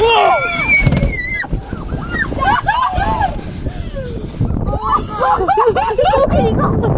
Oh, perigo!